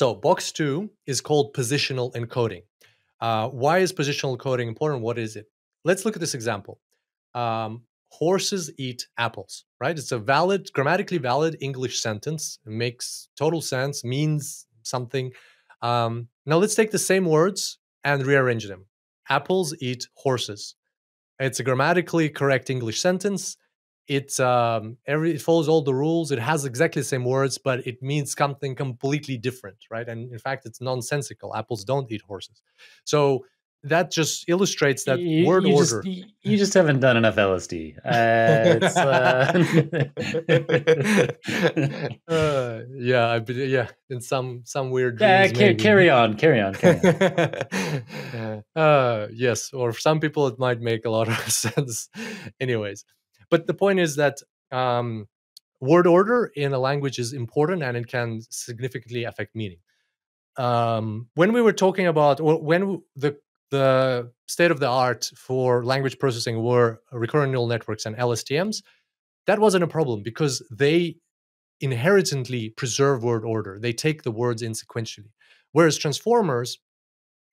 So box two is called positional encoding. Uh, why is positional encoding important? What is it? Let's look at this example. Um, horses eat apples, right? It's a valid, grammatically valid English sentence. It makes total sense, means something. Um, now let's take the same words and rearrange them. Apples eat horses. It's a grammatically correct English sentence. It um, every it follows all the rules. It has exactly the same words, but it means something completely different, right? And in fact, it's nonsensical. Apples don't eat horses. So that just illustrates that you, word you order. Just, you just haven't done enough LSD. Uh, uh... uh, yeah, I yeah, in some some weird. Yeah, dreams, carry on, carry on, carry on. uh, yes, or for some people it might make a lot of sense. Anyways, but the point is that um, word order in a language is important and it can significantly affect meaning. Um, when we were talking about when the the state of the art for language processing were recurrent neural networks and LSTMs, that wasn't a problem because they inherently preserve word order. They take the words in sequentially. Whereas transformers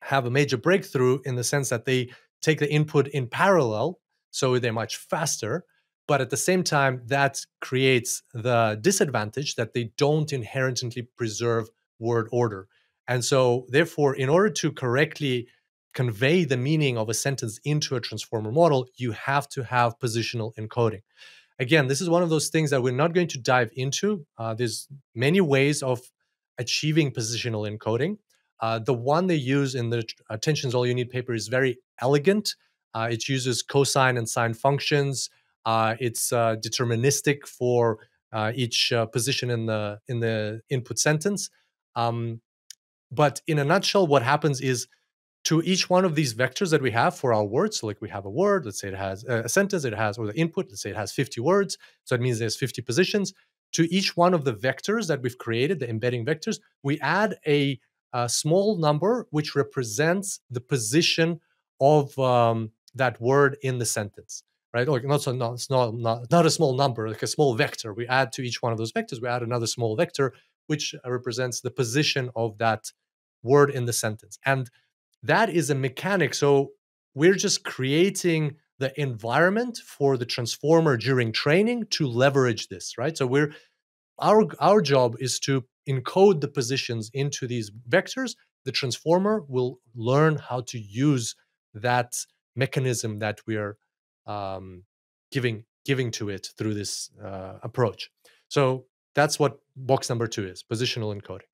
have a major breakthrough in the sense that they take the input in parallel, so they're much faster. But at the same time, that creates the disadvantage that they don't inherently preserve word order. And so, therefore, in order to correctly convey the meaning of a sentence into a transformer model, you have to have positional encoding. Again, this is one of those things that we're not going to dive into. Uh, there's many ways of achieving positional encoding. Uh, the one they use in the attention's all you need paper is very elegant. Uh, it uses cosine and sine functions. Uh, it's uh, deterministic for uh, each position in the in the input sentence. Um, but in a nutshell, what happens is to each one of these vectors that we have for our words. So like we have a word, let's say it has a sentence, it has, or the input, let's say it has 50 words. So it means there's 50 positions. To each one of the vectors that we've created, the embedding vectors, we add a, a small number which represents the position of um, that word in the sentence, right? Like not so not, it's not, not not a small number, like a small vector. We add to each one of those vectors, we add another small vector which uh, represents the position of that word in the sentence. And that is a mechanic. So we're just creating the environment for the transformer during training to leverage this, right? So we're our our job is to encode the positions into these vectors. The transformer will learn how to use that mechanism that we are um, giving giving to it through this uh, approach. So that's what box number two is: positional encoding.